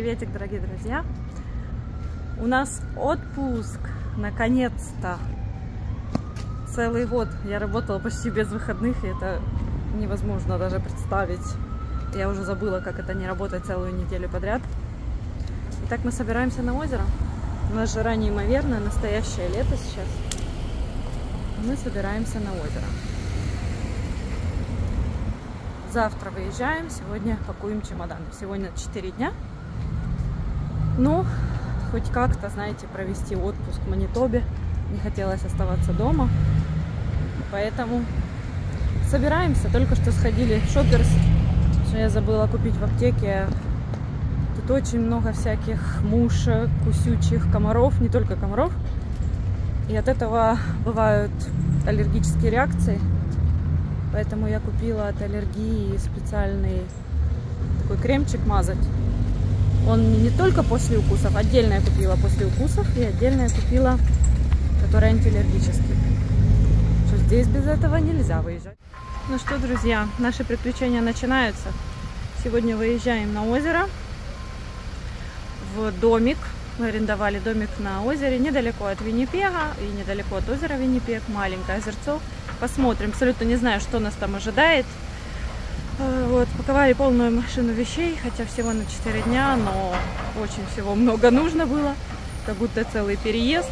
Приветик, дорогие друзья! У нас отпуск, наконец-то! Целый год я работала почти без выходных, и это невозможно даже представить. Я уже забыла, как это не работать целую неделю подряд. Итак, мы собираемся на озеро. У нас жара неимоверная, настоящее лето сейчас. Мы собираемся на озеро. Завтра выезжаем, сегодня пакуем чемоданы. Сегодня 4 дня. Ну, хоть как-то, знаете, провести отпуск в Манитобе. Не хотелось оставаться дома. Поэтому собираемся. Только что сходили в Шоперс. Что я забыла купить в аптеке. Тут очень много всяких мушек, кусючих комаров. Не только комаров. И от этого бывают аллергические реакции. Поэтому я купила от аллергии специальный такой кремчик мазать. Он не только после укусов, отдельно я купила после укусов и отдельно я купила, который антиаллергический. Что здесь без этого нельзя выезжать. Ну что, друзья, наши приключения начинаются. Сегодня выезжаем на озеро, в домик. Мы арендовали домик на озере, недалеко от Виннипега и недалеко от озера Виннипег, маленькое озерцо. Посмотрим. Абсолютно не знаю, что нас там ожидает. Э, вот, паковали полную машину вещей, хотя всего на 4 дня, но очень всего много нужно было. Как будто целый переезд.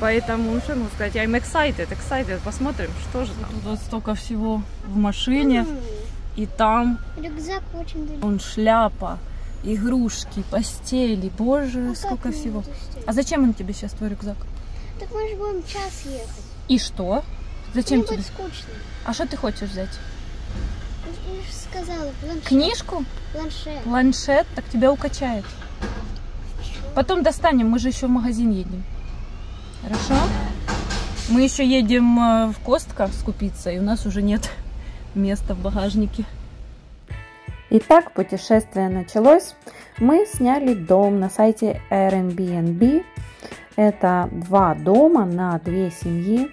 Поэтому, что могу сказать, I'm excited, excited. Посмотрим, что же там. Тут вот столько всего в машине. И там... Рюкзак очень далеко. Он шляпа, игрушки, постели. Боже, А сколько всего. А зачем он тебе сейчас, твой рюкзак? Так мы же будем час ехать. И что? Зачем Мне тебе? будет скучно. А что ты хочешь взять? Сказала, планшет. Книжку? Планшет. Планшет? Так тебя укачает. Потом достанем, мы же еще в магазин едем. Хорошо? Мы еще едем э, в Костка скупиться, и у нас уже нет места в багажнике. Итак, путешествие началось. Мы сняли дом на сайте Airbnb. Это два дома на две семьи.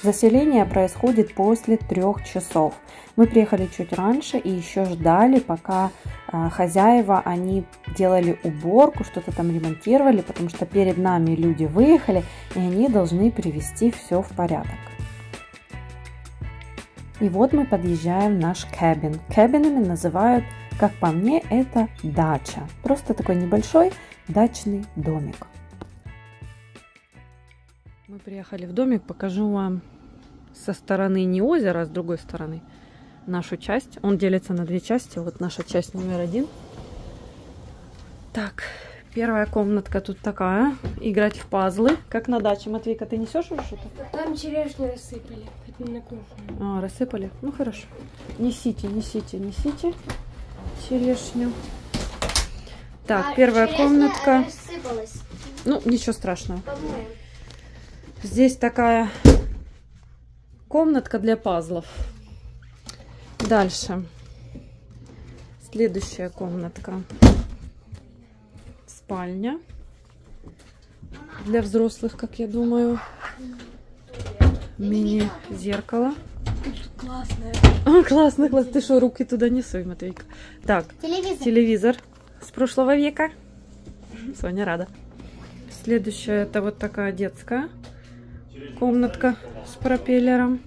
Заселение происходит после трех часов. Мы приехали чуть раньше и еще ждали, пока а, хозяева, они делали уборку, что-то там ремонтировали, потому что перед нами люди выехали, и они должны привести все в порядок. И вот мы подъезжаем в наш кабин. Кабинами называют, как по мне, это дача. Просто такой небольшой дачный домик. Мы приехали в домик, покажу вам со стороны не озера, а с другой стороны нашу часть. Он делится на две части. Вот наша часть номер один. Так, первая комнатка тут такая. Играть в пазлы, как на даче. Матвейка, ты несешь уже что-то? Там черешню рассыпали. А, рассыпали? Ну хорошо. Несите, несите, несите черешню. Так, первая комнатка. Ну, ничего страшного. по-моему. Здесь такая комнатка для пазлов. Дальше. Следующая комнатка. Спальня. Для взрослых, как я думаю. Мини-зеркало. Классная. А, классно, классно. Ты что, руки туда не суй, Матвейка. Так, Телевизор. телевизор с прошлого века. Соня рада. Следующая это вот такая детская комнатка с пропеллером.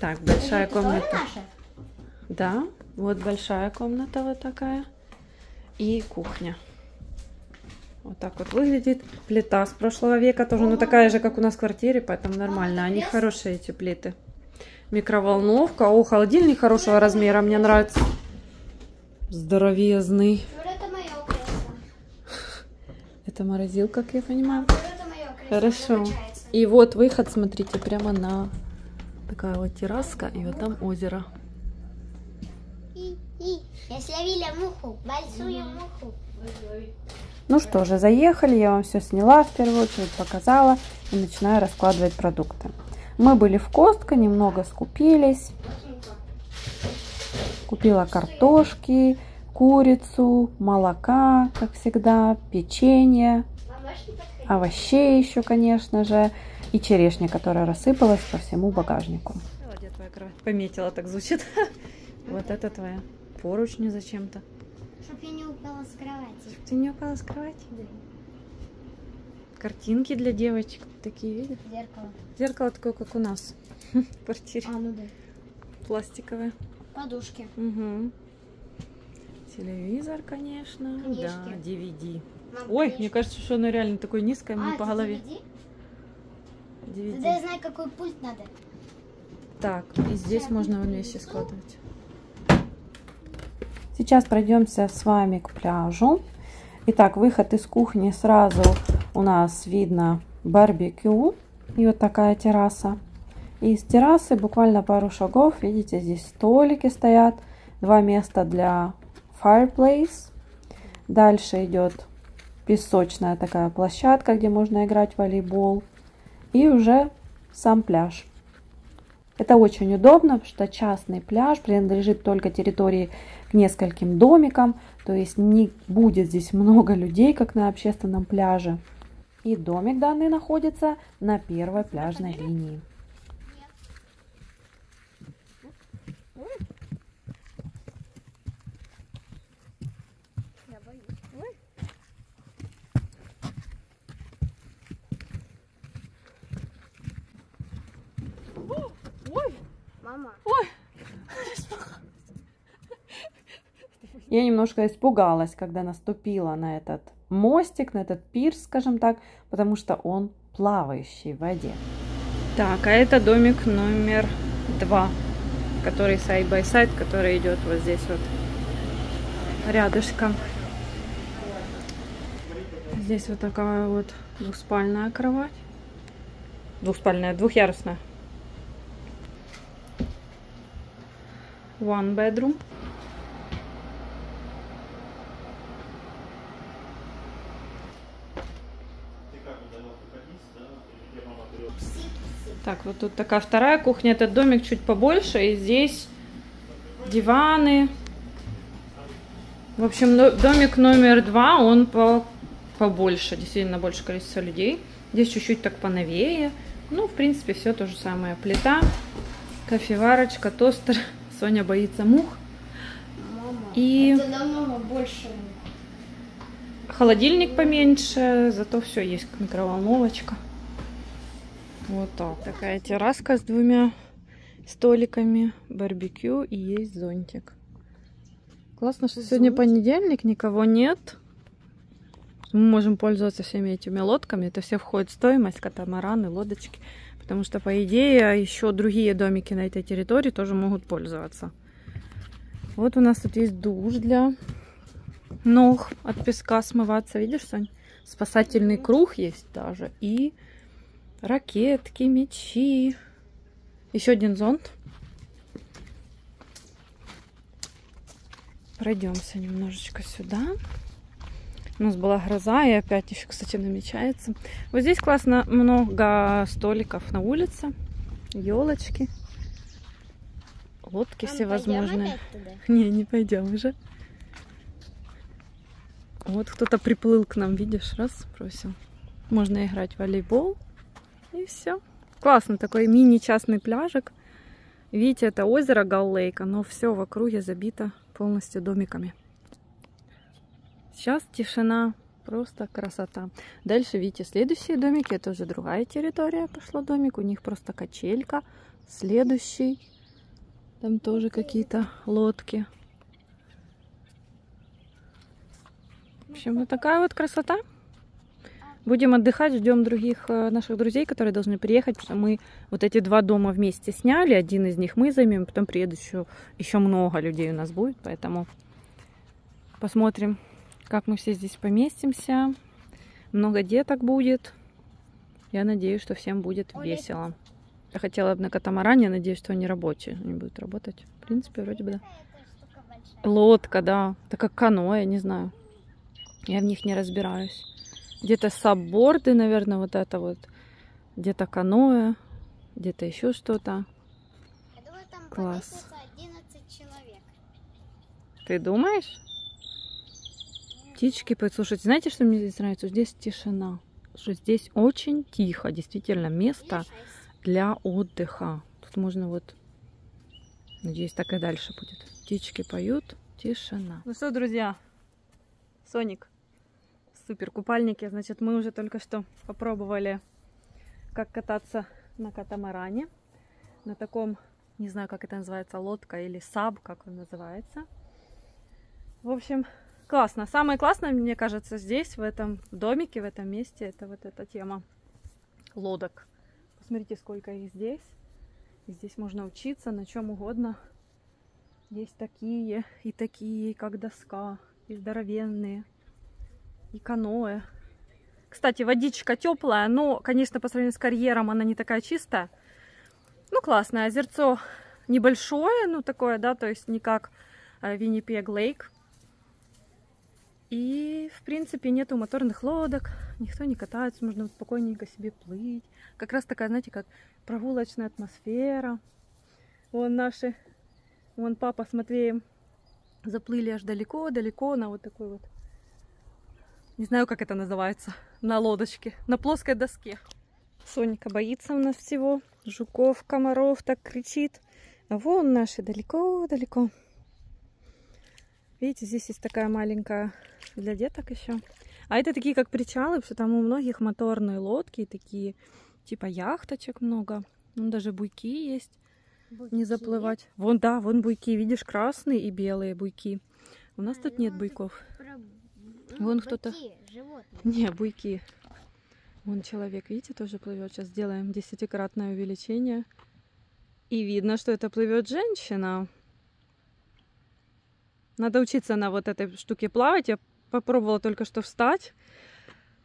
Так, большая комната. Да, вот большая комната вот такая. И кухня. Вот так вот выглядит. Плита с прошлого века тоже, ну такая же, как у нас в квартире, поэтому нормально. Они хорошие, эти плиты. Микроволновка. О, холодильник хорошего размера, мне нравится. Здоровезный. Это морозилка, как я понимаю. Хорошо. И вот выход, смотрите, прямо на такая вот терраска, и вот там озеро. И, и, я словила муху, большую муху. Ну что же, заехали, я вам все сняла в первую очередь, показала и начинаю раскладывать продукты. Мы были в Костко, немного скупились. Купила картошки, курицу, молока, как всегда, печенье, овощей еще, конечно же, и черешня, которая рассыпалась по всему багажнику. Где твоя кровать? Пометила, так звучит. Вот это твоя. поручни зачем-то. Чтоб я не упала с кровати. Ты не упала с кровати? Картинки для девочек такие, видишь? Зеркало. Зеркало такое, как у нас в квартире. А, ну да. Пластиковое. Подушки. Угу. Телевизор, конечно. Книжки. Да, DVD. Ой, мне кажется, что оно реально такое низкое мне а, по голове. DVD. Тогда я знаю, какой пульт надо. Так, и здесь Так, можно вещи складывать. Сейчас пройдемся с вами к пляжу. Итак, выход из кухни сразу у нас видно барбекю. И вот такая терраса. И с террасы буквально пару шагов, видите, здесь столики стоят. Два места для fireplace. Дальше идет песочная такая площадка, где можно играть в волейбол. И уже сам пляж. Это очень удобно, потому что частный пляж принадлежит только территории к нескольким домикам, то есть не будет здесь много людей, как на общественном пляже. И домик данный находится на первой пляжной линии. Мама. Я немножко испугалась, когда наступила на этот мостик, на этот пирс, скажем так, потому что он плавающий в воде. Так, а это домик номер два, который side by side, который идет вот здесь вот рядышком. Здесь вот такая вот двухспальная кровать. Двухспальная, двухъярусная. One bedroom. Так, вот тут такая вторая кухня. Этот домик чуть побольше. И здесь диваны. В общем, до- домик номер два, он по побольше. Действительно, больше количество людей. Здесь чуть-чуть так поновее. Ну, в принципе, все то же самое. Плита, кофеварочка, тостер. Соня боится мух. Мама. И- Это намного больше. Холодильник поменьше, зато все есть микроволновочка. Вот так. Такая терраска с двумя столиками, барбекю и есть зонтик. Классно, что сегодня понедельник, никого нет. Мы можем пользоваться всеми этими лодками. Это все входит в стоимость, катамараны, лодочки. Потому что, по идее, еще другие домики на этой территории тоже могут пользоваться. Вот у нас тут есть душ для ног от песка смываться. Видишь, Сонь? Спасательный круг есть даже. И ракетки, мечи. Еще один зонт. Пройдемся немножечко сюда. У нас была гроза, и опять еще, кстати, намечается. Вот здесь классно много столиков на улице. Елочки. Лодки Мам, всевозможные. Не, не пойдем уже. Вот кто-то приплыл к нам, видишь, раз бросил. Можно играть в волейбол. И все. Классно, такой мини-частный пляжик. Видите, это озеро Галлейк, оно все в округе забито полностью домиками. Сейчас тишина, просто красота. Дальше, видите, следующие домики, это уже другая территория пошла домик. У них просто качелька. Следующий, там тоже какие-то лодки. В общем, вот такая вот красота. Будем отдыхать, ждем других э, наших друзей, которые должны приехать, потому что мы вот эти два дома вместе сняли. Один из них мы займем, потом приедут еще, еще много людей у нас будет, поэтому посмотрим, как мы все здесь поместимся. Много деток будет. Я надеюсь, что всем будет весело. Я хотела бы на катамаране, надеюсь, что они рабочие. Они будут работать. В принципе, вроде бы да. Лодка, да. Это как каноэ, я не знаю. Я в них не разбираюсь. Где-то сабборды, наверное, вот это вот. Где-то каноэ, где-то еще что-то. Класс. поместится 11 человек. Ты думаешь? Птички поют. Слушайте, знаете, что мне здесь нравится? Здесь тишина. Что здесь очень тихо. Действительно, место для отдыха. Тут можно вот... Надеюсь, так и дальше будет. Птички поют, Тишина. Ну что, друзья, Соник, супер купальники. Значит, мы уже только что попробовали, как кататься на катамаране. На таком, не знаю, как это называется, лодка или саб, как он называется. В общем, классно. Самое классное, мне кажется, здесь, в этом домике, в этом месте, это вот эта тема лодок. Посмотрите, сколько их здесь. И здесь можно учиться на чем угодно. Есть такие и такие, как доска, и здоровенные, и каноэ. Кстати, водичка теплая, но, конечно, по сравнению с карьером она не такая чистая. Ну, классное. Озерцо небольшое, ну, такое, да, то есть не как Виннипег Лейк. И, в принципе, нету моторных лодок, никто не катается, можно спокойненько себе плыть. Как раз такая, знаете, как прогулочная атмосфера. Вон наши, вон папа с Матвеем заплыли аж далеко-далеко на вот такой вот, не знаю, как это называется, на лодочке, на плоской доске. Сонька боится у нас всего, жуков, комаров так кричит. А вон наши далеко-далеко. Видите, здесь есть такая маленькая для деток еще. А это такие как причалы, потому что там у многих моторные лодки, такие типа яхточек много. Ну, даже буйки есть. Буйки. Не заплывать. Вон, да, вон буйки. Видишь, красные и белые буйки. У нас а, тут нет буйков. Про... Ну, вон кто-то... Не, буйки. Вон человек, видите, тоже плывет. Сейчас сделаем десятикратное увеличение. И видно, что это плывет женщина. Надо учиться на вот этой штуке плавать. Я попробовала только что встать.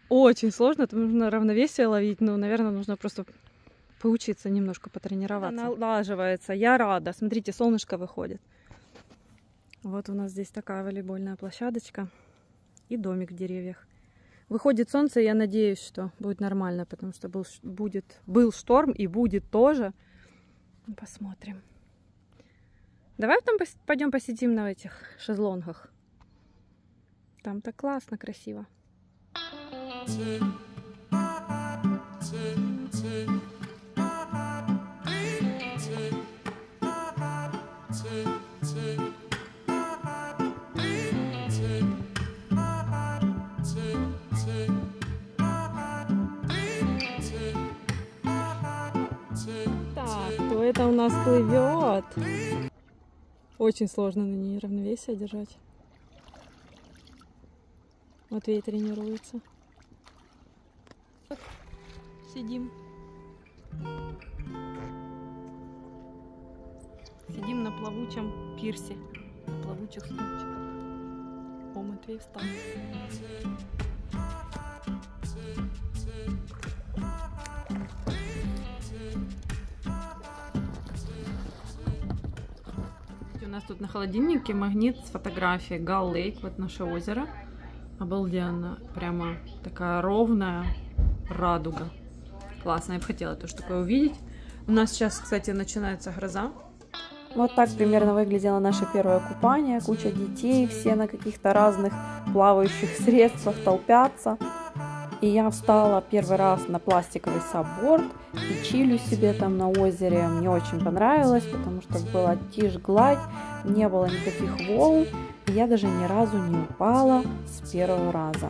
Очень сложно, там нужно равновесие ловить. Ну, наверное, нужно просто поучиться немножко потренироваться. Налаживается. Я рада. Смотрите, солнышко выходит. Вот у нас здесь такая волейбольная площадочка и домик в деревьях. Выходит солнце, я надеюсь, что будет нормально, потому что был, будет, был шторм и будет тоже. Посмотрим. Давай потом пойдем посидим на этих шезлонгах. Там так классно, красиво. Так, кто это у нас плывет? Очень сложно на ней равновесие держать. Матвей тренируется. Сидим. Сидим на плавучем пирсе, на плавучих стульчиках. О, Матвей встал. Нас тут на холодильнике магнит с фотографией Гал Лейк, вот наше озеро. Обалденно. Прямо такая ровная радуга. Классно, я бы хотела тоже такое увидеть. У нас сейчас, кстати, начинается гроза. Вот так примерно выглядело наше первое купание. Куча детей, все на каких-то разных плавающих средствах толпятся. И я встала первый раз на пластиковый сабборд и чилю себе там на озере. Мне очень понравилось, потому что была тишь гладь, не было никаких волн. И я даже ни разу не упала с первого раза.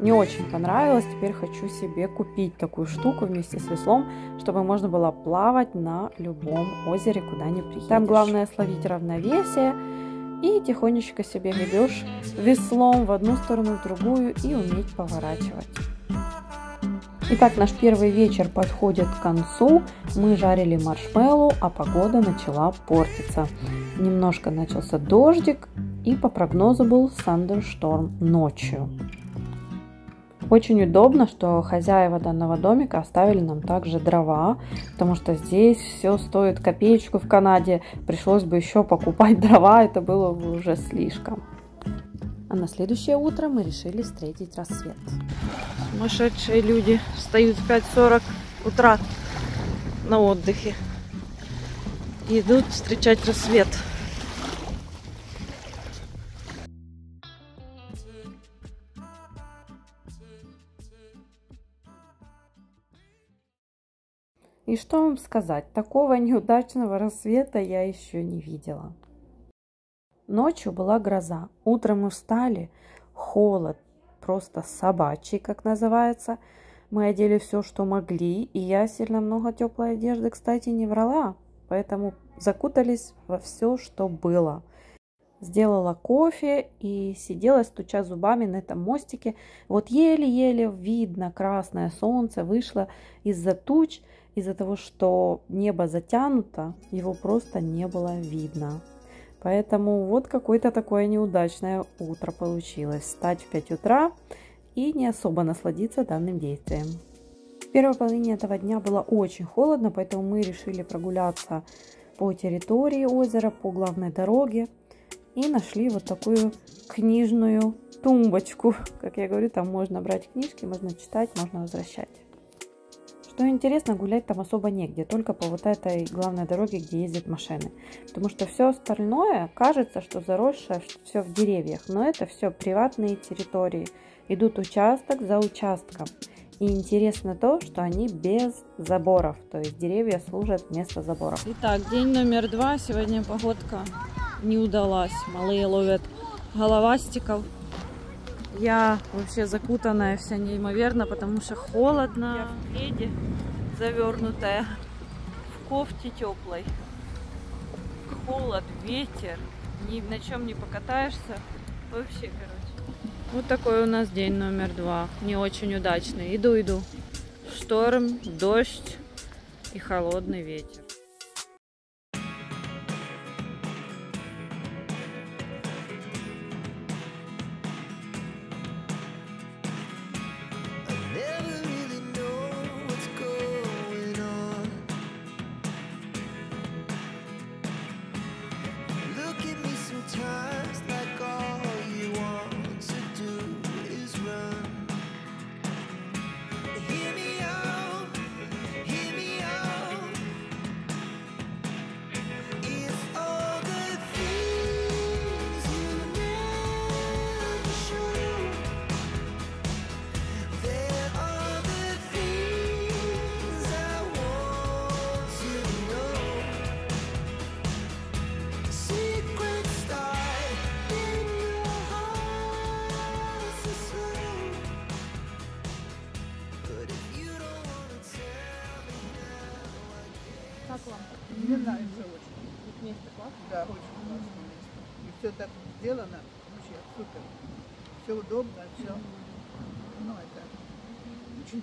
Мне очень понравилось, теперь хочу себе купить такую штуку вместе с веслом, чтобы можно было плавать на любом озере, куда ни приедешь. Там главное словить равновесие и тихонечко себе гребешь веслом в одну сторону, в другую и уметь поворачивать. Итак, наш первый вечер подходит к концу. Мы жарили маршмеллоу, а погода начала портиться. Немножко начался дождик, и по прогнозу был сандершторм ночью. Очень удобно, что хозяева данного домика оставили нам также дрова, потому что здесь все стоит копеечку в Канаде. Пришлось бы еще покупать дрова, это было бы уже слишком. А на следующее утро мы решили встретить рассвет. Сумасшедшие люди встают в 5.40 утра на отдыхе. И идут встречать рассвет. И что вам сказать, такого неудачного рассвета я еще не видела. Ночью была гроза. Утром мы встали, холод, просто собачий, как называется. Мы одели все, что могли, и я сильно много теплой одежды, кстати, не врала, поэтому закутались во все, что было. Сделала кофе и сидела, стуча зубами на этом мостике. Вот еле-еле видно красное солнце вышло из-за туч, из-за того, что небо затянуто, его просто не было видно. Поэтому вот какое-то такое неудачное утро получилось. Встать в 5 утра и не особо насладиться данным действием. В первой половине этого дня было очень холодно, поэтому мы решили прогуляться по территории озера, по главной дороге и нашли вот такую книжную тумбочку. Как я говорю, там можно брать книжки, можно читать, можно возвращать. Что интересно, гулять там особо негде, только по вот этой главной дороге, где ездят машины. Потому что все остальное кажется, что заросшее все в деревьях, но это все приватные территории. Идут участок за участком. И интересно то, что они без заборов, то есть деревья служат вместо заборов. Итак, день номер два. Сегодня погодка не удалась. Малые ловят головастиков. Я вообще закутанная вся неимоверно, потому что холодно. Я в пледе завернутая, в кофте теплой. Холод, ветер, ни на чем не покатаешься. Вообще, короче. Вот такой у нас день номер два. Не очень удачный. Иду, иду. Шторм, дождь и холодный ветер.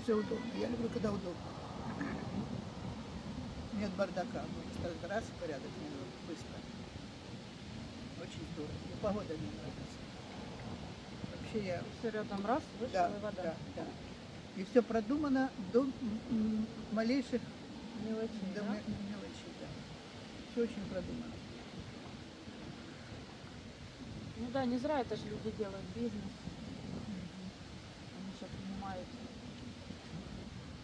Все удобно. Я люблю, когда удобно. Нет бардака. Ну, раз и порядок быстро. Очень здорово. И погода мне нравится. Вообще я... Все рядом раз, вышла Да, и вода. да, да. И все продумано до малейших Мелочей, до да? ме- мелочей. Да. Все очень продумано. Ну да, не зря это же люди делают бизнес. Они сейчас понимают.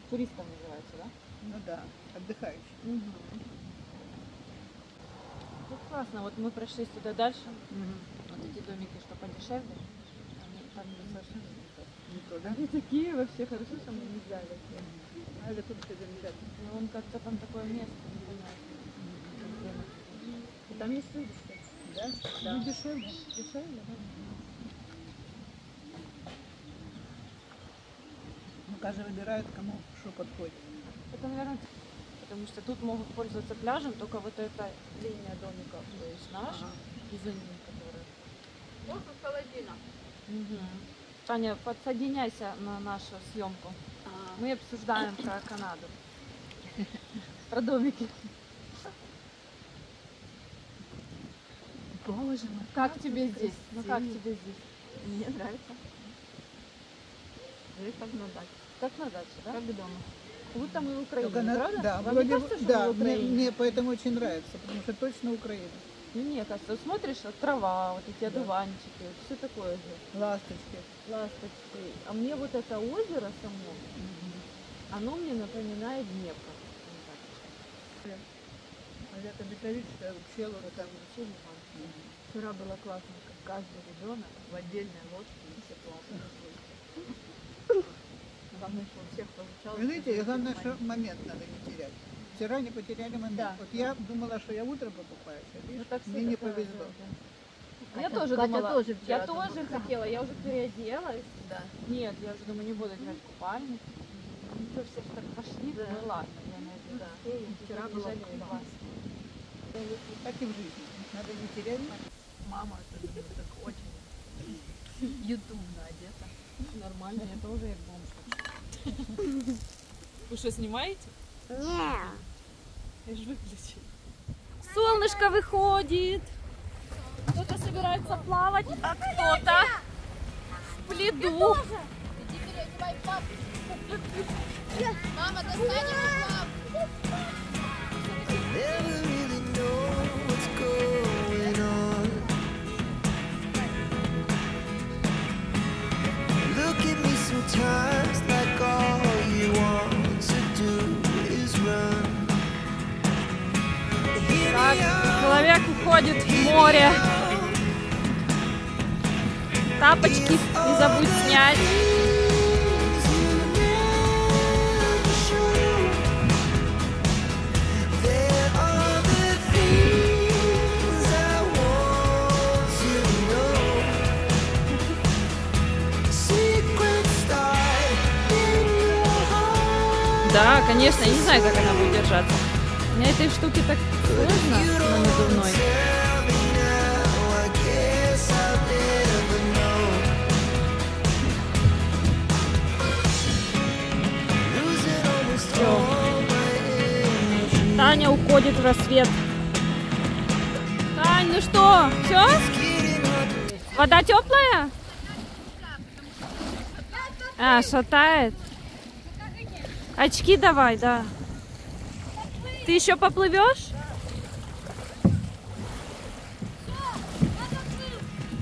Туристом называется, да? Ну да, отдыхающий. Тут классно. Вот мы прошлись туда дальше. Вот эти домики, что подешевле. Они там достаточно Не то, да? Они такие вообще хорошо, что мы не взяли. А это тут все замечательно. Но он как-то там такое место непонятное. И там есть люди. Да? Да. Ну, дешевле. Дешевле, да? Каждый выбирает, кому что подходит. Это, наверное, потому что тут могут пользоваться пляжем только вот эта линия домиков, то есть наша Ага. и за ним, которая. Вот тут холодина. Таня, подсоединяйся на нашу съемку. Мы обсуждаем про Канаду. Про домики. Боже мой. Как тебе здесь? Ну как тебе здесь? Мне нравится. Здесь как на даче. Как на даче, да? Как дома. Как будто мы в Украине, Только на- правда? Да, Вам вроде не кажется, что да, в мне, мне поэтому очень нравится, потому что точно Украина. Ну, мне кажется, вот смотришь, вот трава, вот эти Да. одуванчики, все такое же. Ласточки. Ласточки. А мне вот это озеро само, оно мне напоминает Днепр. А это металлическое вообще вот там. Вчера было классно, как каждый ребенок в отдельной лодке и все классно. Главное, что у всех получалось. Вы знаете, и главное, что момент надо не терять. Вчера не потеряли момент. Да. Вот я думала, что я утром покупаю, а Ну, так мне не да, повезло. да, да. Я тоже Катя думала. тоже я думала. тоже хотела, я уже переоделась. Да. Нет, я уже думаю, не буду одевать купальник. Ну что, все ж так пошли, Да. ну ладно, я найду. Да. успею, Вчера не было жалею классно. вас. Так и в жизни. Надо не терять. Мама особенно так очень ютубно одета. Нормально, я тоже як бомж. Вы что, снимаете? Не. Я же выключила. Солнышко выходит. Кто-то собирается плавать, а кто-то в пледу. Мама, достань Never really человек уходит в море. Тапочки не забудь снять. Да, конечно, я не знаю, как она будет держаться. У меня этой штуки так сложно на надувной. Energy. Таня уходит в рассвет. Тань, ну что, все? Вода теплая? А, шатает. Очки давай, да. Ты еще поплывешь?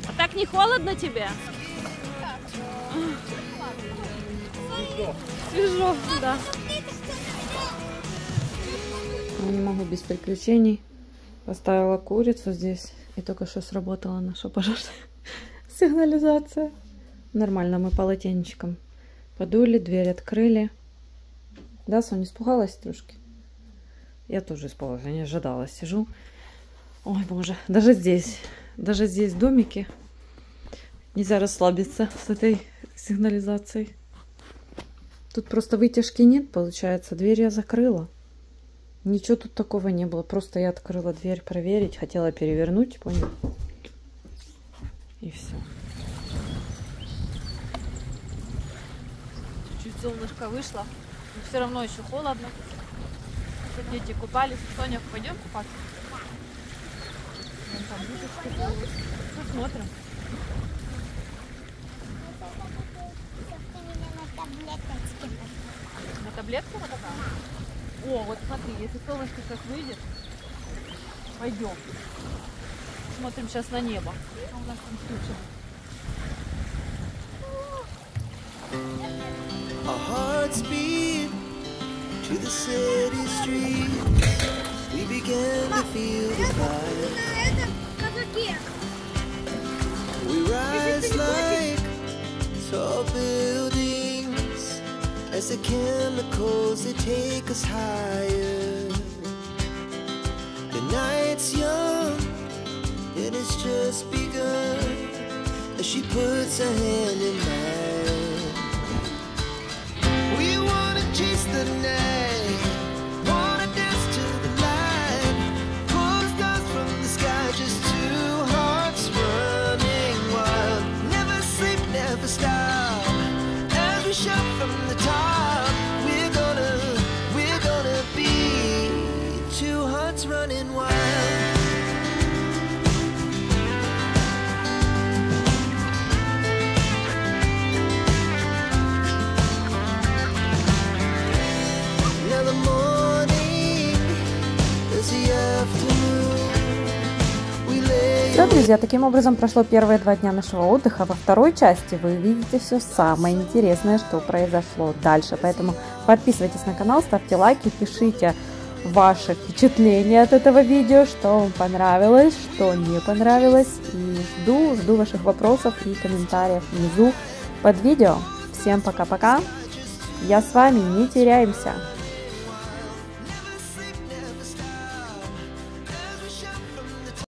А так не холодно тебе? Свежо, да. Не могу без приключений. Поставила курицу здесь. И только что сработала наша пожарная сигнализация. Нормально, мы полотенчиком подули, дверь открыли. Да, Соня, испугалась трошки? Я тоже испугалась, я не ожидала. Сижу. Ой, боже, даже здесь, даже здесь в домике нельзя расслабиться с этой сигнализацией. Тут просто вытяжки нет, получается. Дверь я закрыла. Ничего тут такого не было. Просто я открыла дверь проверить. Хотела перевернуть, понял? И все. Чуть солнышко вышло. Но все равно еще холодно. Дети купались. Соня, пойдем купаться? Вон там уточки Посмотрим. На таблетке вот такая? О, вот смотри, если солнышко сейчас выйдет, пойдем. Смотрим сейчас на небо. Что у нас там включено? Our hearts beat to the city streets. We began to feel the chemicals they take us higher. The night's young and it's just begun as she puts her hand in mine. Друзья, таким образом прошло первые два дня нашего отдыха. Во второй части вы увидите все самое интересное, что произошло дальше. Поэтому подписывайтесь на канал, ставьте лайки, пишите ваши впечатления от этого видео, что вам понравилось, что не понравилось. И жду, жду ваших вопросов и комментариев внизу под видео. Всем пока-пока. Я с вами, не теряемся.